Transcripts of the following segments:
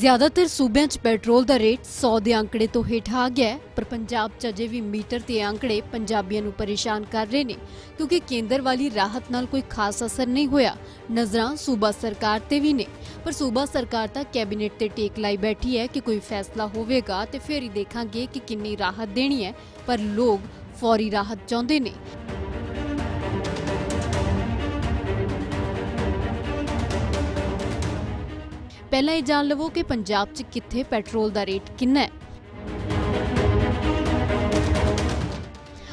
ਜ਼ਿਆਦਾਤਰ ਸੂਬਿਆਂ 'ਚ ਪੈਟਰੋਲ ਦਾ ਰੇਟ 100 ਦੇ ਅੰਕੜੇ ਤੋਂ ਹੇਠ ਆ ਗਿਆ ਪਰ ਪੰਜਾਬ 'ਚ ਅਜੇ ਵੀ ਮੀਟਰ ਤੇ ਅੰਕੜੇ ਪੰਜਾਬੀਆਂ ਨੂੰ ਪਰੇਸ਼ਾਨ ਕਰ ਰਹੇ ਨੇ, ਕਿਉਂਕਿ ਕੇਂਦਰ ਵਾਲੀ ਰਾਹਤ ਨਾਲ ਕੋਈ ਖਾਸ ਅਸਰ ਨਹੀਂ ਹੋਇਆ। ਨਜ਼ਰਾਂ ਸੂਬਾ ਸਰਕਾਰ ਤੇ ਵੀ ਨੇ, ਪਰ ਸੂਬਾ ਸਰਕਾਰ ਤਾਂ ਕੈਬਨਿਟ ਤੇ ਟੇਕ ਲਾਈ ਬੈਠੀ ਹੈ ਕਿ ਕੋਈ ਫੈਸਲਾ ਹੋਵੇਗਾ ਤੇ ਫਿਰ ਹੀ ਦੇਖਾਂਗੇ ਕਿ ਕਿੰਨੀ ਰਾਹਤ ਦੇਣੀ ਹੈ, ਪਰ ਲੋਕ ਫੌਰੀ ਰਾਹਤ ਚਾਹੁੰਦੇ ਨੇ। ਪਹਿਲਾਂ ਇਹ ਜਾਣ ਲਵੋ ਕਿ ਪੰਜਾਬ 'ਚ ਕਿੱਥੇ ਪੈਟਰੋਲ ਦਾ ਰੇਟ ਕਿੰਨਾ ਹੈ।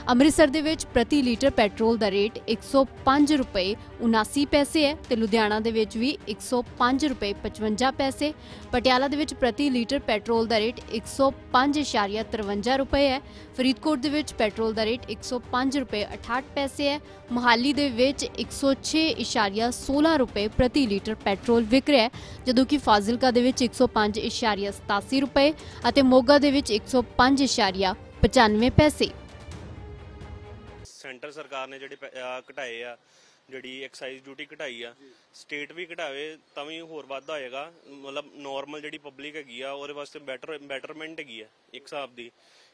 ਅੰਮ੍ਰਿਤਸਰ ਦੇ ਵਿੱਚ ਪ੍ਰਤੀ ਲੀਟਰ ਪੈਟਰੋਲ ਦਾ ਰੇਟ 105 ਰੁਪਏ 79 ਪੈਸੇ ਹੈ ਤੇ ਲੁਧਿਆਣਾ ਦੇ ਵਿੱਚ ਵੀ 105 ਰੁਪਏ 55 ਪੈਸੇ। ਪਟਿਆਲਾ ਦੇ ਵਿੱਚ ਪ੍ਰਤੀ ਲੀਟਰ ਪੈਟਰੋਲ ਦਾ ਰੇਟ 105.53 ਰੁਪਏ ਹੈ। ਫਰੀਦਕੋਟ ਦੇ ਵਿੱਚ ਪੈਟਰੋਲ ਦਾ ਰੇਟ 105 ਰੁਪਏ 68 ਪੈਸੇ ਹੈ। ਮੋਹਾਲੀ ਦੇ ਵਿੱਚ 106.16 ਰੁਪਏ ਪ੍ਰਤੀ ਲੀਟਰ ਪੈਟਰੋਲ ਵਿਕ ਰਿਹਾ ਹੈ, ਜਦੋਂ ਕਿ ਫਾਜ਼ਿਲਕਾ ਦੇ ਵਿੱਚ 105.87 ਰੁਪਏ ਅਤੇ ਮੋਗਾ ਦੇ ਵਿੱਚ 105.95 ਪੈਸੇ। ਸੈਂਟਰ ਸਰਕਾਰ ਨੇ ਜਿਹੜੇ ਪੈ- ਘਟਾਏ ਆ ਜਿਹੜੀ ਐਕਸਾਈਜ਼ ਡਿਊਟੀ ਘਟਾਈ ਆ ਸਟੇਟ ਵੀ ਘਟਾਵੇ ਤਾਂ ਵੀ ਹੋਰ ਵਾਧਾ ਹੋਏਗਾ। ਮਤਲਬ ਨਾਰਮਲ ਜਿਹੜੀ ਪਬਲਿਕ ਹੈਗੀ ਆ ਉਹਦੇ ਵਾਸਤੇ ਬੈਟਰ ਬੈਟਰਮੈਂਟ ਹੈਗੀ ਆ ਇੱਕ ਹਿਸਾਬ ਦੀ।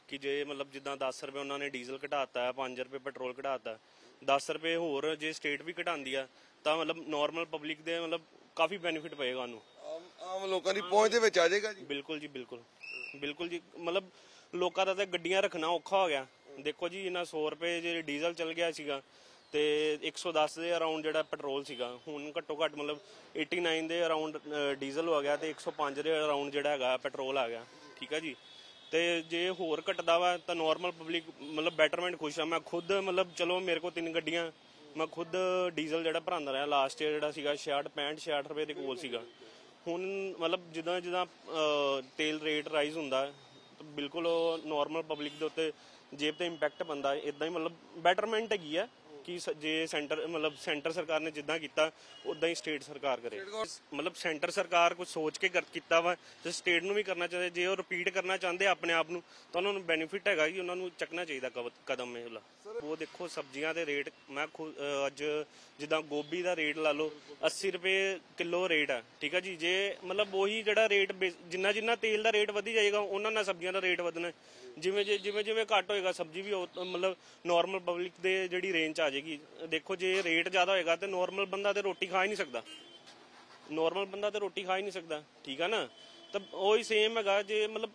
ਕਿ ਜੇ ਮਤਲਬ ਜਿੱਦਾਂ 10 ਰੁਪਏ ਉਹਨਾਂ ਨੇ ਡੀਜ਼ਲ ਘਟਾਤਾ 5 ਰੁਪਏ ਪੈਟਰੋਲ ਘਟਾਤਾ 10 ਰੁਪਏ ਹੋਰ ਜੇ ਸਟੇਟ ਵੀ ਘਟਾਉਂਦੀ ਆ ਤਾਂ ਮਤਲਬ ਨਾਰਮਲ ਪਬਲਿਕ ਦੇ ਮਤਲਬ ਕਾਫੀ ਬੈਨੀਫਿਟ ਪਏਗਾ ਉਹਨੂੰ। ਆਮ ਆਮ ਲੋਕਾਂ ਦੀ ਪਹੁੰਚ ਦੇ ਵਿੱਚ ਆ ਜਾਏਗਾ ਜੀ। ਬਿਲਕੁਲ ਜੀ ਬਿਲਕੁਲ। ਬਿਲਕੁਲ ਜੀ ਮਤਲਬ ਲੋਕਾਂ ਦਾ ਤਾਂ ਗੱਡੀਆਂ ਰੱਖਣਾ ਔਖਾ ਹੋ ਗਿਆ। ਦੇਖੋ ਜੀ, ਇਹਨਾਂ 100 ਰੁਪਏ ਜੇ ਡੀਜ਼ਲ ਚੱਲ ਗਿਆ ਸੀਗਾ ਤੇ 110 ਦੇ ਅਰਾਊਂਡ ਜਿਹੜਾ ਪੈਟਰੋਲ ਸੀਗਾ, ਹੁਣ ਘੱਟੋ ਘੱਟ ਮਤਲਬ 89 ਦੇ ਅਰਾਊਂਡ ਡੀਜ਼ਲ ਹੋ ਗਿਆ ਤੇ 105 ਦੇ ਅਰਾਊਂਡ ਜਿਹੜਾ ਹੈਗਾ ਪੈਟਰੋਲ ਆ ਗਿਆ, ਠੀਕ ਆ ਜੀ। ਤੇ ਜੇ ਹੋਰ ਘਟਦਾ ਵਾ ਤਾਂ ਨਾਰਮਲ ਪਬਲਿਕ ਮਤਲਬ ਬੈਟਰਮੈਂਟ ਖੁਸ਼ ਆ। ਮੈਂ ਖੁਦ ਮਤਲਬ ਚਲੋ ਮੇਰੇ ਕੋਲ ਤਿੰਨ ਗੱਡੀਆਂ, ਮੈਂ ਖੁਦ ਡੀਜ਼ਲ ਜਿਹੜਾ ਭਰਾਂਦਾ ਰਿਹਾ। ਲਾਸਟ ਈਅਰ ਜਿਹੜਾ ਸੀਗਾ 66 65 66 ਰੁਪਏ ਦੇ ਕੋਲ ਸੀਗਾ। ਹੁਣ ਮਤਲਬ ਜਿੱਦਾਂ ਜਿੱਦਾਂ ਤੇਲ ਰੇਟ ਰਾਈਜ਼ ਹੁੰਦਾ, ਬਿਲਕੁਲ ਉਹ ਨਾਰਮਲ ਪਬਲਿਕ ਦੇ ਉੱਤੇ ਜੇਬ ਤੇ ਇੰਪੈਕਟ ਬੰਦਾ ਇਦਾਂ ਹੀ ਮਤਲਬ ਬੈਟਰਮੈਂਟ ਹੈਗੀ ਆ। ਕਿ ਸ- ਜੇ ਸੈਂਟਰ ਮਤਲਬ ਸੈਂਟਰ ਸਰਕਾਰ ਨੇ ਜਿੱਦਾਂ ਕੀਤਾ ਉਦਾਂ ਹੀ ਸਟੇਟ ਸਰਕਾਰ ਕਰੇ। ਮਤਲਬ ਸੈਂਟਰ ਸਰਕਾਰ ਕੁਝ ਸੋਚ ਕੇ ਕਰ ਕੀਤਾ ਵਾ ਤੇ ਸਟੇਟ ਨੂੰ ਵੀ ਕਰਨਾ ਚਾਹੀਦਾ ਜੇ ਉਹ ਰਿਪੀਟ ਕਰਨਾ ਚਾਹੁੰਦੇ ਆ ਆਪਣੇ ਆਪ ਨੂੰ ਤਾਂ ਉਹਨਾਂ ਨੂੰ ਬੈਨੀਫਿਟ ਹੈਗਾ ਕਿ ਉਹਨਾਂ ਨੂੰ ਚੱਕਣਾ ਚਾਹੀਦਾ ਕਵ- ਕਦਮ ਇਹ ਵਾਲਾ। ਉਹ ਦੇਖੋ ਸਬਜ਼ੀਆਂ ਦੇ ਰੇਟ ਮੈਂ ਖੁਦ- ਅਹ ਅੱਜ ਜਿੱਦਾਂ ਗੋਭੀ ਦਾ ਰੇਟ ਲਾ ਲਓ 80 ਰੁਪਏ ਕਿਲੋ ਰੇਟ ਆ ਠੀਕ ਆ ਜੀ? ਜੇ ਮਤਲਬ ਉਹੀ ਜਿਹੜਾ ਰੇਟ ਜਿੰਨਾ ਜਿੰਨਾ ਤੇਲ ਦਾ ਰੇਟ ਵਧੀ ਜਾਏਗਾ ਉਹਨਾਂ ਨਾਲ ਸਬਜ਼ੀਆਂ ਦਾ ਰੇਟ ਵਧਣਾ। ਹੈ। ਜਿਵੇਂ ਜੇ ਜਿਵੇਂ ਜਿਵੇਂ ਘੱਟ ਹੋਏਗਾ ਸਬਜ਼ੀ ਵੀ ਉਹ- ਮਤਲਬ ਨਾਰਮਲ ਪਬਲਿਕ ਦੇ ਜਿਹੜੀ ਰੇਂਜ ਆ ਜਾਏਗੀ ਦੇਖੋ, ਜੇ ਰੇਟ ਜ਼ਿਆਦਾ ਹੋਏਗਾ ਤੇ ਨਾਰਮਲ ਬੰਦਾ ਤੇ ਰੋਟੀ ਖਾ ਹੀ ਨਹੀਂ ਸਕਦਾ। ਨਾਰਮਲ ਬੰਦਾ ਤੇ ਰੋਟੀ ਖਾ ਹੀ ਨਹੀਂ ਸਕਦਾ। ਠੀਕ ਆ ਨਾ? ਤਾਂ ਉਹੀ ਸੇਮ ਹੈਗਾ, ਜੇ ਮਤਲਬ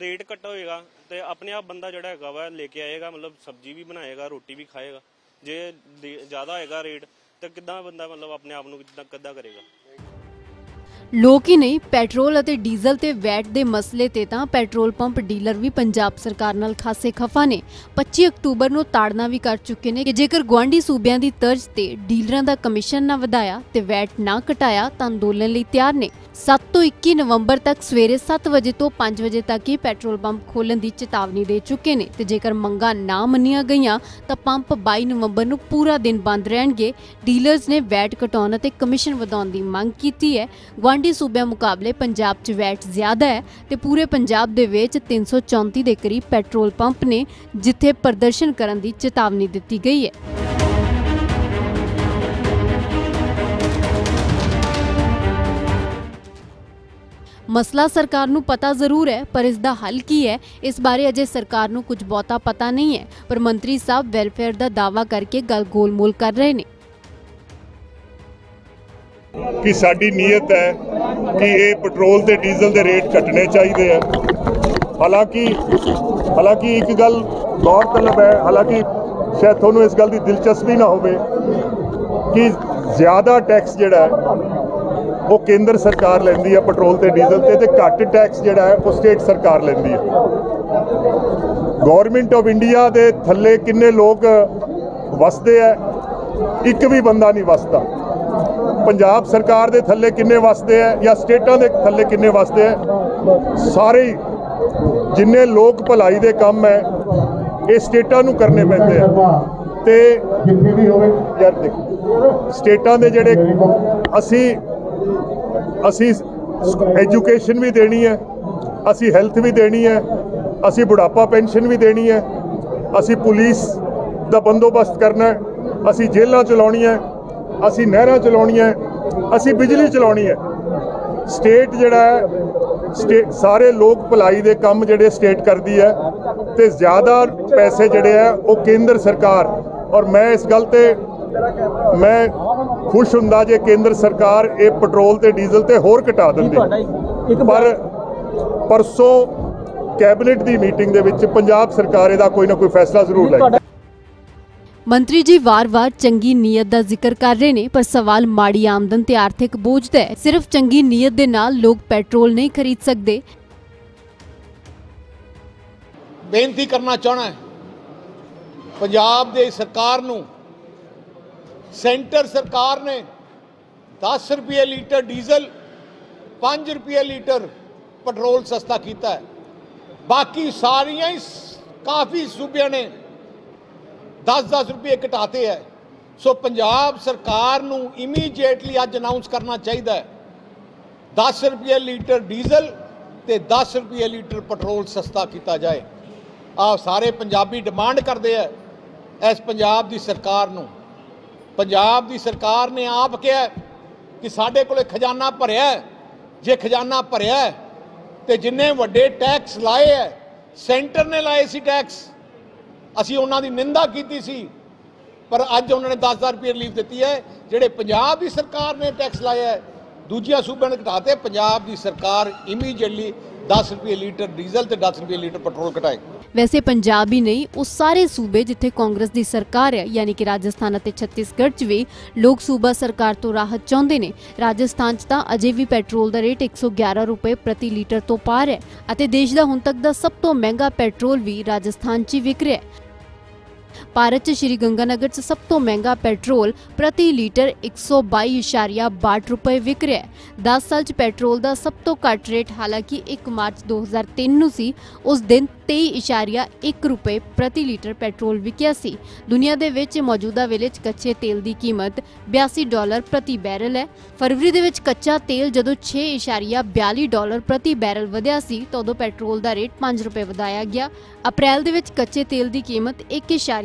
ਰੇਟ ਘੱਟ ਹੋਏਗਾ ਤੇ ਆਪਣੇ ਆਪ ਬੰਦਾ ਜਿਹੜਾ ਹੈਗਾ ਵਾ ਲੈ ਕੇ ਆਏਗਾ, ਮਤਲਬ ਸਬਜ਼ੀ ਵੀ ਬਣਾਏਗਾ, ਰੋਟੀ ਵੀ ਖਾਏਗਾ। ਜੇ ਜ਼ਿਆਦਾ ਹੋਏਗਾ ਰੇਟ ਤਾਂ ਕਿੱਦਾਂ ਬੰਦਾ ਮਤਲਬ ਆਪਣੇ ਆਪ ਨੂੰ ਕਿੱਦਾਂ ਕਿੱਦਾਂ ਕਰੇਗਾ? ਲੋਕ ਹੀ ਨਹੀਂ, ਪੈਟਰੋਲ ਅਤੇ ਡੀਜ਼ਲ ਤੇ ਵੈਟ ਦੇ ਮਸਲੇ ਤੇ ਤਾਂ ਪੈਟਰੋਲ ਪੰਪ ਡੀਲਰ ਵੀ ਪੰਜਾਬ ਸਰਕਾਰ ਨਾਲ ਖਾਸੇ ਖਫਾ ਨੇ। 25 ਅਕਤੂਬਰ ਨੂੰ ਤਾੜਨਾ ਵੀ ਕਰ ਚੁੱਕੇ ਨੇ ਕਿ ਜੇਕਰ ਗੁਆਂਢੀ ਸੂਬਿਆਂ ਦੀ ਤਰਜ਼ ਤੇ ਡੀਲਰਾਂ ਦਾ ਕਮਿਸ਼ਨ ਨਾ ਵਧਾਇਆ ਤੇ ਵੈਟ ਨਾ ਘਟਾਇਆ ਤਾਂ ਅੰਦੋਲਨ ਲਈ ਤਿਆਰ ਨੇ। 7 ਤੋਂ 21 ਨਵੰਬਰ ਤੱਕ ਸਵੇਰੇ 7 ਵਜੇ ਤੋਂ 5 ਵਜੇ ਤੱਕ ਹੀ ਪੈਟਰੋਲ ਪੰਪ ਖੋਲਣ ਦੀ ਚੇਤਾਵਨੀ ਦੇ ਚੁੱਕੇ ਨੇ ਤੇ ਜੇਕਰ ਮੰਗਾਂ ਨਾ ਮੰਨੀਆਂ ਗਈਆਂ ਤਾਂ ਪੰਪ 22 ਨਵੰਬਰ ਨੂੰ ਪੂਰਾ ਦਿਨ ਬੰਦ ਰਹਿਣਗੇ। ਡੀਲਰਸ ਨੇ ਵੈਟ ਘਟਾਉਣ ਅਤੇ ਕਮਿਸ਼ਨ ਵਧਾਉਣ ਦੀ ਮੰਗ ਕੀਤੀ ਹੈ। ਗੁਆਂਢੀ ਸੂਬਿਆਂ ਮੁਕਾਬਲੇ ਪੰਜਾਬ 'ਚ ਵੈਟ ਜ਼ਿਆਦਾ ਹੈ ਤੇ ਪੂਰੇ ਪੰਜਾਬ ਦੇ ਵਿੱਚ 334 ਦੇ ਕਰੀਬ ਪੈਟਰੋਲ ਪੰਪ ਨੇ ਜਿੱਥੇ ਪ੍ਰਦਰਸ਼ਨ ਕਰਨ ਦੀ ਚੇਤਾਵਨੀ ਦਿੱਤੀ ਗਈ ਹੈ। ਮਸਲਾ ਸਰਕਾਰ ਨੂੰ ਪਤਾ ਜ਼ਰੂਰ ਹੈ, ਪਰ ਇਸ ਦਾ ਹੱਲ ਕੀ ਹੈ? ਇਸ ਬਾਰੇ ਅਜੇ ਸਰਕਾਰ ਨੂੰ ਕੁਝ ਬਹੁਤਾ ਪਤਾ ਨਹੀਂ ਹੈ, ਪਰ ਮੰਤਰੀ ਸਾਹਿਬ ਵੈਲਫੇਅਰ ਦਾ ਦਾਅਵਾ ਕਰਕੇ ਗੱਲ ਗੋਲਮੋਲ ਕਰ ਰਹੇ ਨੇ। ਕਿ ਸਾਡੀ ਨੀਅਤ ਹੈ ਕਿ ਇਹ ਪੈਟਰੋਲ ਤੇ ਡੀਜ਼ਲ ਦੇ ਰੇਟ ਘਟਣੇ ਚਾਹੀਦੇ ਆ। ਹਾਲਾਂਕਿ ਹਾਲਾਂਕਿ ਇੱਕ ਗੱਲ ਗੌਰਤਲਬ ਹੈ ਹਾਲਾਂਕਿ ਸ਼ਾਇਦ ਤੁਹਾਨੂੰ ਇਸ ਗੱਲ ਦੀ ਦਿਲਚਸਪੀ ਨਾ ਹੋਵੇ ਕਿ ਜ਼ਿਆਦਾ ਟੈਕਸ ਜਿਹੜਾ ਹੈ, ਉਹ ਕੇਂਦਰ ਸਰਕਾਰ ਲੈਂਦੀ ਹੈ ਪੈਟਰੋਲ ਤੇ ਡੀਜ਼ਲ ਤੇ ਤੇ ਘੱਟ ਟੈਕਸ ਜਿਹੜਾ ਹੈ, ਉਹ ਸਟੇਟ ਸਰਕਾਰ ਲੈਂਦੀ ਹੈ ਗਵਰਨਮੈਂਟ ਆਫ ਇੰਡੀਆ ਦੇ ਥੱਲੇ ਕਿੰਨੇ ਲੋਕ ਵਸਦੇ ਆ, ਇੱਕ ਵੀ ਬੰਦਾ ਨਹੀਂ ਵਸਦਾ। ਪੰਜਾਬ ਸਰਕਾਰ ਦੇ ਥੱਲੇ ਕਿੰਨੇ ਵਸਦੇ ਆ ਜਾਂ ਸਟੇਟਾਂ ਦੇ ਥੱਲੇ ਕਿੰਨੇ ਵਸਦੇ ਆ ਸਾਰੇ ਹੀ ਜਿੰਨੇ ਲੋਕ ਭਲਾਈ ਦੇ ਕੰਮ ਹੈ ਇਹ ਸਟੇਟਾਂ ਨੂੰ ਕਰਨੇ ਪੈਂਦੇ ਆ। ਤੇ ਜਿੱਥੇ ਵੀ ਹੋਵੇ। ਯਾਰ ਦੇਖ ਸਟੇਟਾਂ ਦੇ ਜਿਹੜੇ ਅਸੀਂ ਅਸੀਂ ਐਜੂਕੇਸ਼ਨ ਵੀ ਦੇਣੀ ਹੈ ਅਸੀਂ ਹੈਲਥ ਵੀ ਦੇਣੀ ਹੈ ਅਸੀਂ ਬੁਢਾਪਾ ਪੈਨਸ਼ਨ ਵੀ ਦੇਣੀ ਹੈ ਅਸੀਂ ਪੁਲਿਸ ਦਾ ਬੰਦੋਬਸਤ ਕਰਨਾ ਹੈ ਅਸੀਂ ਜੇਲ੍ਹਾਂ ਚਲਾਉਣੀਆਂ ਅਸੀਂ ਨਹਿਰਾਂ ਚਲਾਉਣੀਆਂ ਅਸੀਂ ਬਿਜਲੀ ਚਲਾਉਣੀ ਹੈ। ਸਟੇਟ ਜਿਹੜਾ ਸਾਰੇ ਲੋਕ ਭਲਾਈ ਦੇ ਕੰਮ ਜਿਹੜੇ ਸਟੇਟ ਕਰਦੀ ਹੈ ਤੇ ਜ਼ਿਆਦਾ ਪੈਸੇ ਜਿਹੜੇ ਆ ਉਹ ਕੇਂਦਰ ਸਰਕਾਰ ਔਰ ਮੈਂ ਇਸ ਗੱਲ ਤੇ ਮੈਂ ਖੁਸ਼ ਹੁੰਦਾ ਜੇ ਕੇਂਦਰ ਸਰਕਾਰ ਇਹ ਪੈਟਰੋਲ ਤੇ ਡੀਜ਼ਲ ਤੇ ਹੋਰ ਘਟਾ ਦਿੰਦੀ। ਪਰ ਪਰਸੋਂ ਕੈਬਨਿਟ ਦੀ ਮੀਟਿੰਗ ਦੇ ਵਿੱਚ ਪੰਜਾਬ ਸਰਕਾਰ ਇਹਦਾ ਕੋਈ ਨਾ ਕੋਈ ਫੈਸਲਾ ਜ਼ਰੂਰ ਲਏਗੀ ਮੰਤਰੀ ਜੀ ਵਾਰ-ਵਾਰ ਚੰਗੀ ਨੀਅਤ ਦਾ ਜ਼ਿਕਰ ਕਰ ਰਹੇ ਨੇ, ਪਰ ਸਵਾਲ ਮਾੜੀ ਆਮਦਨ ਤੇ ਆਰਥਿਕ ਬੋਝ ਦਾ ਹੈ। ਸਿਰਫ ਚੰਗੀ ਨੀਅਤ ਦੇ ਨਾਲ ਲੋਕ ਪੈਟਰੋਲ ਨਹੀਂ ਖਰੀਦ ਸਕਦੇ। ਬੇਨਤੀ ਕਰਨਾ ਚਾਹਣਾ ਪੰਜਾਬ ਦੇ ਸਰਕਾਰ ਨੂੰ, ਸੈਂਟਰ ਸਰਕਾਰ ਨੇ 10 ਰੁਪਏ ਲੀਟਰ ਡੀਜ਼ਲ 5 ਰੁਪਏ ਲੀਟਰ ਪੈਟਰੋਲ ਸਸਤਾ ਕੀਤਾ ਹੈ। ਬਾਕੀ ਸਾਰੀਆਂ ਹੀ ਕਾਫੀ ਸੂਬਿਆਂ ਨੇ 10-10 ਰੁਪਏ ਘਟਾਤੇ ਹੈ ਸੋ ਪੰਜਾਬ ਸਰਕਾਰ ਨੂੰ ਇਮੀਡੀਏਟਲੀ ਅੱਜ ਅਨਾਉਂਸ ਕਰਨਾ ਚਾਹੀਦਾ ਹੈ 10 ਰੁਪਏ ਲੀਟਰ ਡੀਜ਼ਲ ਤੇ 10 ਰੁਪਏ ਲੀਟਰ ਪੈਟਰੋਲ ਸਸਤਾ ਕੀਤਾ ਜਾਏ। ਆ ਸਾਰੇ ਪੰਜਾਬੀ ਡਿਮਾਂਡ ਕਰਦੇ ਆ ਇਸ ਪੰਜਾਬ ਦੀ ਸਰਕਾਰ ਨੂੰ। ਪੰਜਾਬ ਦੀ ਸਰਕਾਰ ਨੇ ਆਪ ਕਿਹਾ ਕਿ ਸਾਡੇ ਕੋਲੇ ਖਜ਼ਾਨਾ ਭਰਿਆ ਜੇ ਖਜ਼ਾਨਾ ਭਰਿਆ ਹੈ ਤੇ ਜਿੰਨੇ ਵੱਡੇ ਟੈਕਸ ਲਾਏ ਹੈ ਸੈਂਟਰ ਨੇ ਲਾਏ ਸੀ ਟੈਕਸ ਅਸੀਂ ਉਹਨਾਂ ਦੀ ਨਿੰਦਾ ਕੀਤੀ ਸੀ। ਪਰ ਅੱਜ ਉਹਨਾਂ ਨੇ 10000 ਰੁਪਏ ਰਿਲੀਫ ਦਿੱਤੀ ਹੈ। ਜਿਹੜੇ ਪੰਜਾਬ ਦੀ ਸਰਕਾਰ ਨੇ ਟੈਕਸ ਲਾਇਆ ਹੈ, ਦੂਜੀਆਂ ਸੂਬਿਆਂ ਨੇ ਘਟਾਤੇ, ਪੰਜਾਬ ਦੀ ਸਰਕਾਰ ਇਮੀਡੀਏਟਲੀ 10 ਰੁਪਏ ਲੀਟਰ ਡੀਜ਼ਲ ਤੇ 10 ਰੁਪਏ ਲੀਟਰ ਪੈਟਰੋਲ ਘਟਾਏ। ਵੈਸੇ ਪੰਜਾਬ ਹੀ ਨਹੀਂ, ਉਹ ਸਾਰੇ ਸੂਬੇ ਜਿੱਥੇ ਕਾਂਗਰਸ ਦੀ ਸਰਕਾਰ ਹੈ, ਯਾਨੀ ਕਿ ਰਾਜਸਥਾਨ ਅਤੇ ਛੱਤੀਸਗੜ੍ਹ 'ਚ ਵੀ ਲੋਕ ਸੂਬਾ ਸਰਕਾਰ ਤੋਂ ਰਾਹਤ ਚਾਹੁੰਦੇ ਨੇ। ਰਾਜਸਥਾਨ 'ਚ ਤਾਂ ਅਜੇ ਵੀ ਪੈਟਰੋਲ ਦਾ ਰੇਟ 111 ਰੁਪਏ ਪ੍ਰਤੀ ਲੀਟਰ ਤੋਂ ਪਾਰ ਹੈ ਅਤੇ ਦੇਸ਼ ਦਾ ਹੁਣ ਤੱਕ ਦਾ ਸਭ ਤੋਂ ਮਹਿੰਗਾ ਪੈਟਰੋਲ ਵੀ ਰਾਜਸਥਾਨ 'ਚ ਵਿਕ ਰਿਹਾ ਹੈ। ਭਾਰਤ 'ਚ ਸ਼੍ਰੀ ਗੰਗਾਨਗਰ 'ਚ ਸਭ ਤੋਂ ਮਹਿੰਗਾ ਪੈਟਰੋਲ ਪ੍ਰਤੀ ਲੀਟਰ 122.62 ਰੁਪਏ ਵਿਕ ਰਿਹਾ ਹੈ। 10 ਸਾਲ 'ਚ ਪੈਟਰੋਲ ਦਾ ਸਭ ਤੋਂ ਘੱਟ ਰੇਟ ਹਾਲਾਂਕਿ 1 ਮਾਰਚ 2003 ਨੂੰ ਸੀ, ਉਸ ਦਿਨ 23.1 ਰੁਪਏ ਪ੍ਰਤੀ ਲੀਟਰ ਪੈਟਰੋਲ ਵਿਕਿਆ ਸੀ। ਦੁਨੀਆ ਦੇ ਵਿੱਚ ਮੌਜੂਦਾ ਵੇਲੇ 'ਚ ਕੱਚੇ ਤੇਲ ਦੀ ਕੀਮਤ 82 ਡਾਲਰ ਪ੍ਰਤੀ ਬੈਰਲ ਹੈ। ਫਰਵਰੀ ਦੇ ਵਿੱਚ ਕੱਚਾ ਤੇਲ ਜਦੋਂ 6.42 ਡਾਲਰ ਪ੍ਰਤੀ ਬੈਰਲ ਵਧਿਆ ਸੀ ਤਾਂ ਉਦੋਂ ਪੈਟਰੋਲ ਦਾ ਰੇਟ 5 ਰੁਪਏ ਵਧਾਇਆ ਗਿਆ। ਅਪ੍ਰੈਲ ਦੇ ਵਿੱਚ ਕੱਚੇ ਤੇਲ ਦੀ ਕੀਮਤ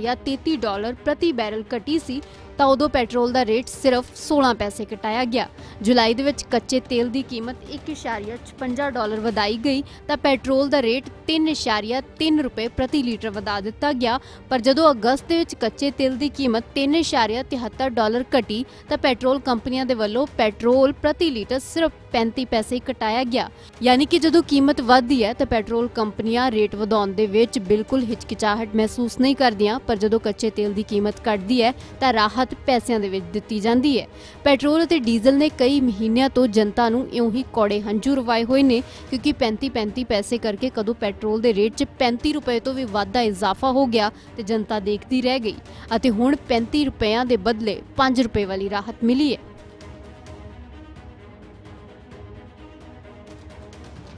1.33 ਡਾਲਰ ਪ੍ਰਤੀ ਬੈਰਲ ਘਟੀ ਸੀ ਤਾਂ ਉਦੋਂ ਪੈਟਰੋਲ ਦਾ ਰੇਟ ਸਿਰਫ 16 ਪੈਸੇ ਘਟਾਇਆ ਗਿਆ। ਜੁਲਾਈ ਦੇ ਵਿੱਚ ਕੱਚੇ ਤੇਲ ਦੀ ਕੀਮਤ 1.56 ਡਾਲਰ ਵਧਾਈ ਗਈ, ਤਾਂ ਪੈਟਰੋਲ ਦਾ ਰੇਟ 3.3 ਰੁਪਏ ਪ੍ਰਤੀ ਲੀਟਰ ਵਧਾ ਦਿੱਤਾ ਗਿਆ। ਪਰ ਜਦੋਂ ਅਗਸਤ ਦੇ ਵਿੱਚ ਕੱਚੇ ਤੇਲ ਦੀ ਕੀਮਤ 3.73 ਡਾਲਰ ਘਟੀ, ਤਾਂ ਪੈਟਰੋਲ ਕੰਪਨੀਆਂ ਦੇ ਵੱਲੋਂ ਪੈਟਰੋਲ ਪ੍ਰਤੀ ਲੀਟਰ ਸਿਰਫ 35 ਪੈਸੇ ਹੀ ਘਟਾਇਆ ਗਿਆ। ਯਾਨੀ ਕਿ ਜਦੋਂ ਕੀਮਤ ਵੱਧਦੀ ਹੈ, ਤਾਂ ਪੈਟਰੋਲ ਕੰਪਨੀਆਂ ਰੇਟ ਵਧਾਉਣ ਦੇ ਵਿੱਚ ਬਿਲਕੁਲ ਹਿਚਕਿਚਾਹਟ ਮਹਿਸੂਸ ਨਹੀਂ ਕਰਦੀਆਂ। ਪਰ ਜਦੋਂ ਕੱਚੇ ਤੇਲ ਦੀ ਕੀਮਤ ਘਟਦੀ ਹੈ, ਤਾਂ ਰਾਹਤ ਪੈਸਿਆਂ ਦੇ ਵਿੱਚ ਦਿੱਤੀ ਜਾਂਦੀ ਹੈ। ਪੈਟਰੋਲ ਅਤੇ ਡੀਜ਼ਲ ਨੇ ਕਈ ਮਹੀਨਿਆਂ ਤੋਂ ਜਨਤਾ ਨੂੰ ਇਉਂ ਹੀ ਕੌੜੇ ਹੰਝੂ ਰਵਾਏ ਹੋਏ ਨੇ, ਕਿਉਂਕਿ 35 35 ਪੈਸੇ ਕਰਕੇ ਕਦੋਂ ਪੈਟਰੋਲ ਦੇ ਰੇਟ 'ਚ 35 ਰੁਪਏ ਤੋਂ ਵੀ ਵੱਧ ਦਾ ਇਜ਼ਾਫਾ ਹੋ ਗਿਆ ਤੇ ਜਨਤਾ ਦੇਖਦੀ ਰਹਿ ਗਈ। ਅਤੇ ਹੁਣ 35 ਰੁਪਇਆਂ ਦੇ ਬਦਲੇ 5 ਰੁਪਏ ਵਾਲੀ ਰਾਹਤ ਮਿਲੀ ਹੈ।